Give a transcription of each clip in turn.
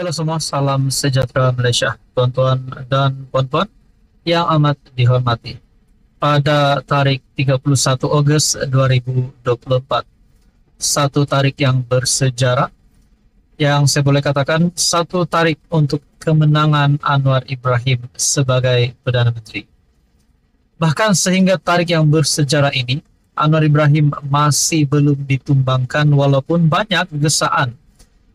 Halo semua, salam sejahtera Malaysia, tuan-tuan dan puan-puan yang amat dihormati. Pada tarik 31 Ogos 2024, satu tarik yang bersejarah, yang saya boleh katakan satu tarik untuk kemenangan Anwar Ibrahim sebagai Perdana Menteri. Bahkan sehingga tarik yang bersejarah ini, Anwar Ibrahim masih belum ditumbangkan walaupun banyak gesaan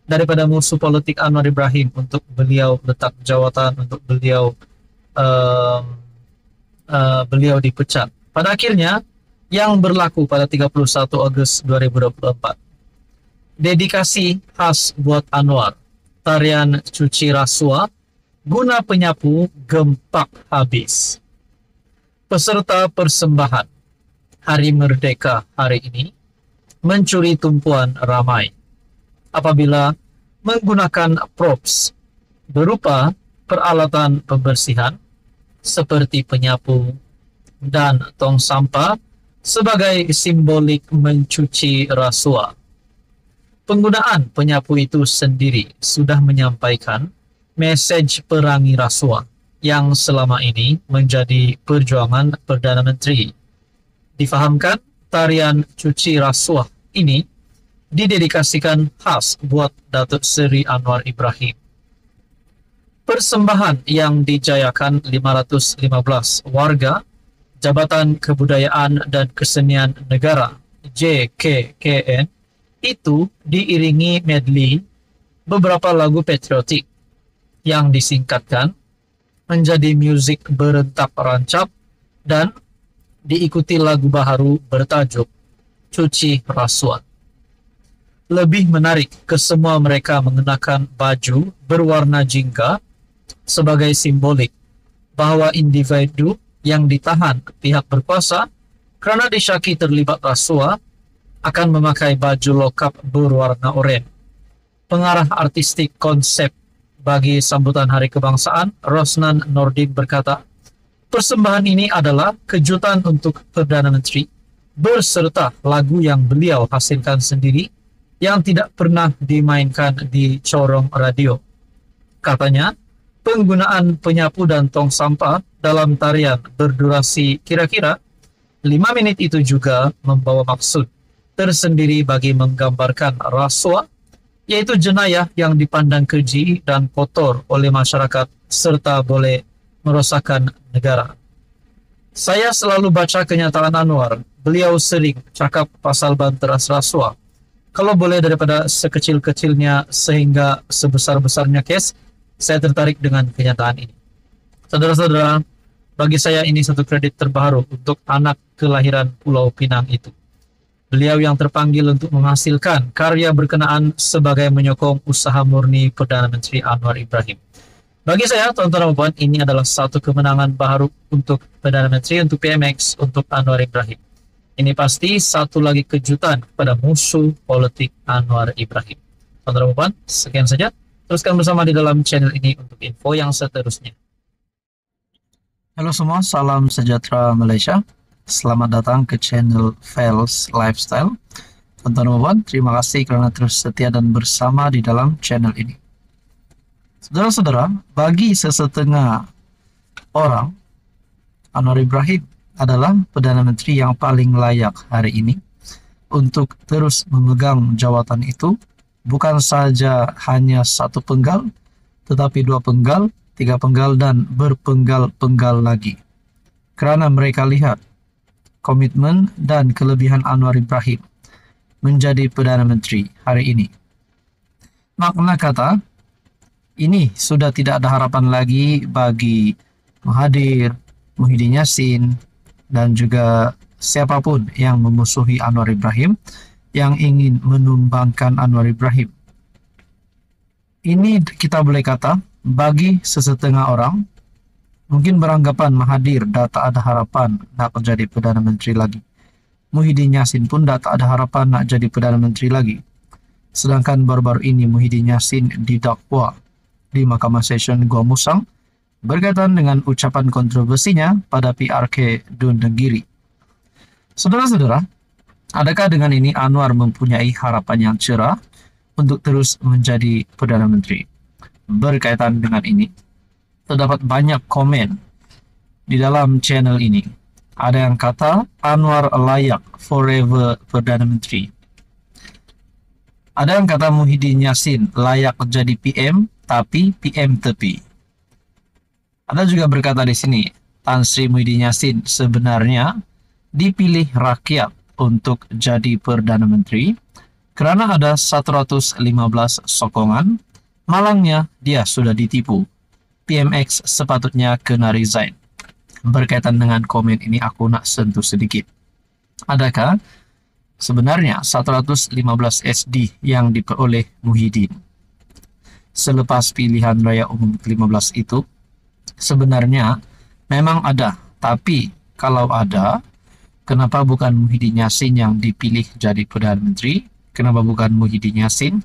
daripada musuh politik Anwar Ibrahim untuk beliau letak jawatan untuk beliau uh, uh, beliau dipecat. Pada akhirnya yang berlaku pada 31 Agustus 2024. Dedikasi khas buat Anwar. Tarian cuci rasuah guna penyapu gempak habis. Peserta persembahan Hari Merdeka hari ini mencuri tumpuan ramai apabila menggunakan props berupa peralatan pembersihan seperti penyapu dan tong sampah sebagai simbolik mencuci rasuah. Penggunaan penyapu itu sendiri sudah menyampaikan mesej perangi rasuah yang selama ini menjadi perjuangan Perdana Menteri. Difahamkan tarian cuci rasuah ini didedikasikan khas buat Datuk Seri Anwar Ibrahim. Persembahan yang dijayakan 515 warga Jabatan Kebudayaan dan Kesenian Negara JKKN itu diiringi medley beberapa lagu patriotik yang disingkatkan menjadi musik berentak rancap dan diikuti lagu baharu bertajuk Cuci Rasuah lebih menarik ke semua mereka mengenakan baju berwarna jingga sebagai simbolik bahwa individu yang ditahan pihak berkuasa kerana disyaki terlibat rasuah akan memakai baju lokap berwarna oranye. Pengarah artistik konsep bagi sambutan Hari Kebangsaan, Rosnan Nordin berkata, persembahan ini adalah kejutan untuk Perdana Menteri berserta lagu yang beliau hasilkan sendiri yang tidak pernah dimainkan di corong radio. Katanya, penggunaan penyapu dan tong sampah dalam tarian berdurasi kira-kira 5 menit itu juga membawa maksud tersendiri bagi menggambarkan rasuah, yaitu jenayah yang dipandang keji dan kotor oleh masyarakat serta boleh merosakkan negara. Saya selalu baca kenyataan Anwar. Beliau sering cakap pasal banteras rasuah kalau boleh daripada sekecil-kecilnya sehingga sebesar-besarnya case, saya tertarik dengan kenyataan ini. Saudara-saudara, bagi saya ini satu kredit terbaru untuk anak kelahiran Pulau Pinang itu. Beliau yang terpanggil untuk menghasilkan karya berkenaan sebagai menyokong usaha murni Perdana Menteri Anwar Ibrahim. Bagi saya, tuan-tuan dan puan, ini adalah satu kemenangan baru untuk Perdana Menteri, untuk PMX, untuk Anwar Ibrahim. Ini pasti satu lagi kejutan kepada musuh politik Anwar Ibrahim. Saudara sekian saja. Teruskan bersama di dalam channel ini untuk info yang seterusnya. Halo semua, salam sejahtera Malaysia. Selamat datang ke channel Fails Lifestyle. Teman-teman, terima kasih karena terus setia dan bersama di dalam channel ini. Saudara-saudara, bagi sesetengah orang, Anwar Ibrahim adalah Perdana Menteri yang paling layak hari ini untuk terus memegang jawatan itu bukan saja hanya satu penggal tetapi dua penggal, tiga penggal dan berpenggal-penggal lagi. Kerana mereka lihat komitmen dan kelebihan Anwar Ibrahim menjadi Perdana Menteri hari ini. Makna kata, ini sudah tidak ada harapan lagi bagi Mahathir, Muhyiddin Yassin, dan juga siapa pun yang memusuhi Anwar Ibrahim yang ingin menumbangkan Anwar Ibrahim. Ini kita boleh kata bagi sesetengah orang mungkin beranggapan Mahathir tak ada harapan nak menjadi Perdana Menteri lagi. Muhyiddin Yassin pun tak ada harapan nak jadi Perdana Menteri lagi. Sedangkan baru-baru ini Muhyiddin Yassin didakwa di Mahkamah Session Gua Musang berkaitan dengan ucapan kontroversinya pada PRK Dun Negiri. Saudara-saudara, adakah dengan ini Anwar mempunyai harapan yang cerah untuk terus menjadi Perdana Menteri? berkaitan dengan ini. Terdapat banyak komen di dalam channel ini. Ada yang kata Anwar layak forever Perdana Menteri. Ada yang kata Muhyiddin Yassin layak jadi PM tapi PM tepi. Ada juga berkata di sini, Tan Sri Muhyiddin Yassin sebenarnya dipilih rakyat untuk jadi Perdana Menteri karena ada 115 sokongan, malangnya dia sudah ditipu. PMX sepatutnya kena resign. Berkaitan dengan komen ini aku nak sentuh sedikit. Adakah sebenarnya 115 SD yang diperoleh Muhyiddin? Selepas pilihan raya umum ke-15 itu, sebenarnya memang ada. Tapi kalau ada, kenapa bukan Muhyiddin Yassin yang dipilih jadi Perdana Menteri? Kenapa bukan Muhyiddin Yassin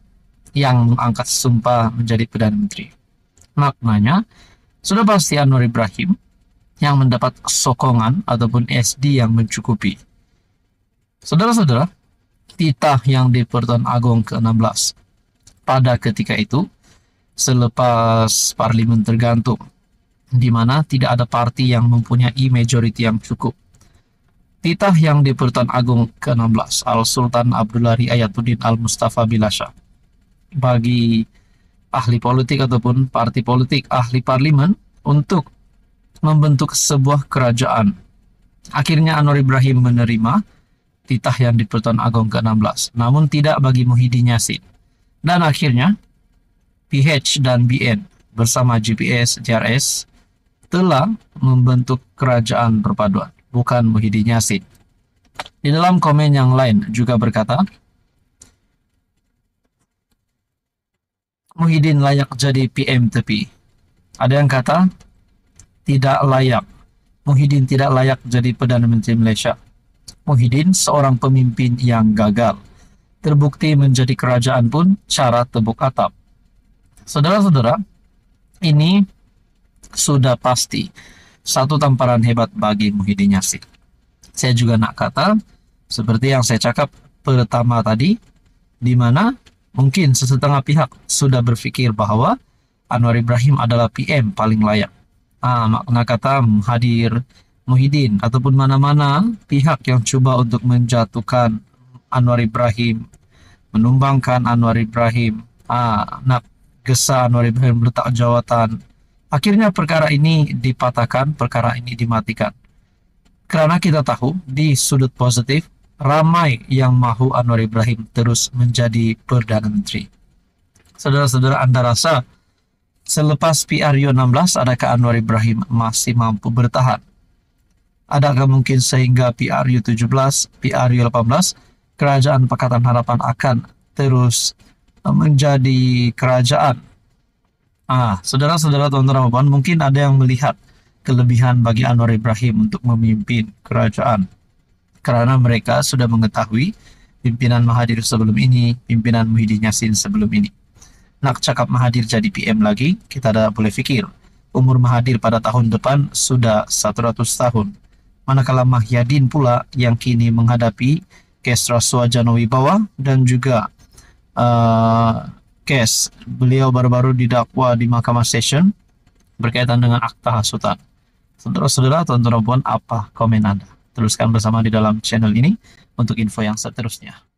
yang mengangkat sumpah menjadi Perdana Menteri? Maknanya, sudah pasti Anwar Ibrahim yang mendapat sokongan ataupun SD yang mencukupi. Saudara-saudara, titah yang di Pertuan Agong ke-16 pada ketika itu selepas parlimen tergantung di mana tidak ada parti yang mempunyai majority yang cukup Titah yang di Pertuan Agung ke-16 Al-Sultan Abdullari Ayatuddin Al-Mustafa Bilasha bagi ahli politik ataupun parti politik ahli parlimen untuk membentuk sebuah kerajaan. Akhirnya Anwar Ibrahim menerima titah yang di Pertuan Agung ke-16, namun tidak bagi Muhyiddin Yassin. Dan akhirnya PH dan BN bersama GPS JRS telah membentuk kerajaan perpaduan bukan Muhyiddin Yassin. Di dalam komen yang lain juga berkata, Muhyiddin layak jadi PM tepi. Ada yang kata, tidak layak. Muhyiddin tidak layak jadi Perdana Menteri Malaysia. Muhyiddin seorang pemimpin yang gagal. Terbukti menjadi kerajaan pun cara tebuk atap. Saudara-saudara, ini sudah pasti satu tamparan hebat bagi Muhyiddin Yassin. Saya juga nak kata, seperti yang saya cakap pertama tadi, di mana mungkin sesetengah pihak sudah berpikir bahwa Anwar Ibrahim adalah PM paling layak. Ah, makna kata hadir Muhyiddin ataupun mana-mana pihak yang coba untuk menjatuhkan Anwar Ibrahim, menumbangkan Anwar Ibrahim, ah, nak gesa Anwar Ibrahim letak jawatan Akhirnya perkara ini dipatahkan, perkara ini dimatikan. Karena kita tahu di sudut positif, ramai yang mahu Anwar Ibrahim terus menjadi Perdana Menteri. Saudara-saudara Anda rasa selepas PRU 16 adakah Anwar Ibrahim masih mampu bertahan? Adakah mungkin sehingga PRU 17, PRU 18, Kerajaan Pakatan Harapan akan terus menjadi kerajaan Ah, saudara-saudara tonton Ramadan, mungkin ada yang melihat kelebihan bagi Anwar Ibrahim untuk memimpin kerajaan. Karena mereka sudah mengetahui pimpinan Mahathir sebelum ini, pimpinan Muhyiddin Yassin sebelum ini. Nak cakap Mahathir jadi PM lagi, kita ada boleh fikir. Umur Mahathir pada tahun depan sudah 100 tahun. Manakala Mahyadin pula yang kini menghadapi Kesra Swajana Wibawa dan juga uh, case beliau baru-baru didakwa di Mahkamah Session berkaitan dengan akta hasutan. Saudara-saudara, pun apa komen Anda? Teruskan bersama di dalam channel ini untuk info yang seterusnya.